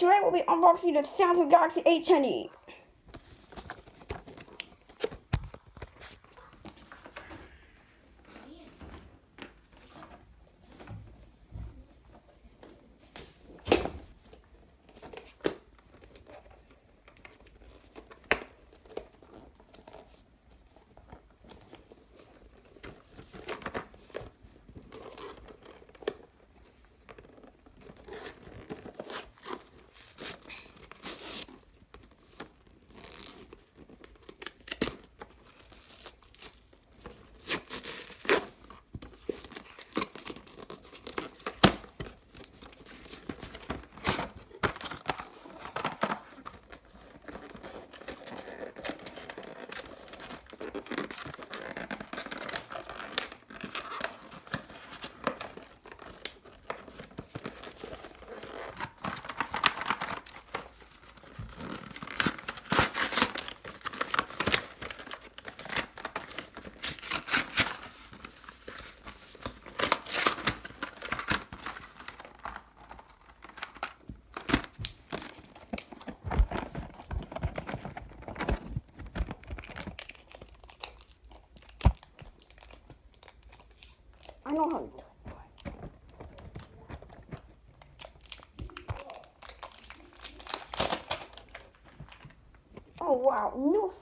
Today we'll be unboxing the Samsung Galaxy A10e. I know how to do it. Oh wow, new